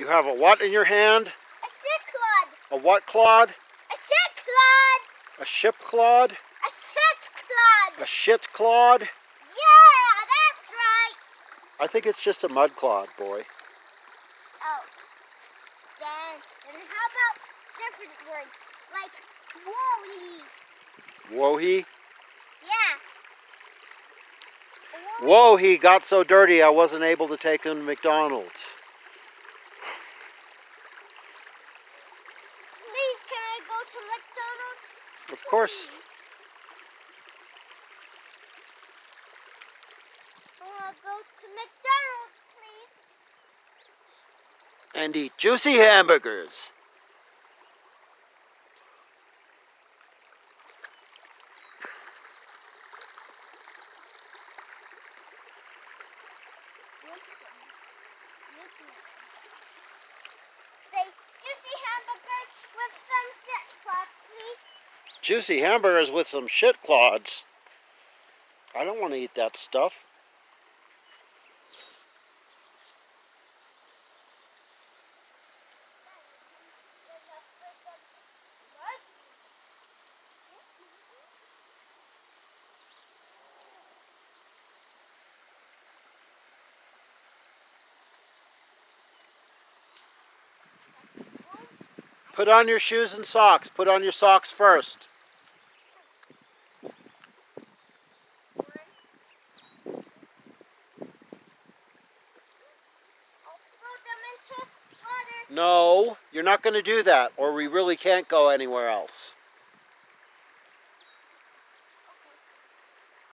You have a what in your hand? A shit clod. A what clod? A shit clod. A ship clod? A shit clod. A shit clod? Yeah, that's right. I think it's just a mud clod, boy. Oh. Then, and how about different words? Like woolly. Whoa-hee? Yeah. Whoa, he got so dirty I wasn't able to take him to McDonald's. Please, can I go to McDonald's? Of course. I want to go to McDonald's, please. And eat juicy hamburgers. Say, juicy hamburgers with some shit cloth, please. Juicy hamburgers with some shit clods. I don't want to eat that stuff. Put on your shoes and socks. Put on your socks first. No, you're not going to do that, or we really can't go anywhere else.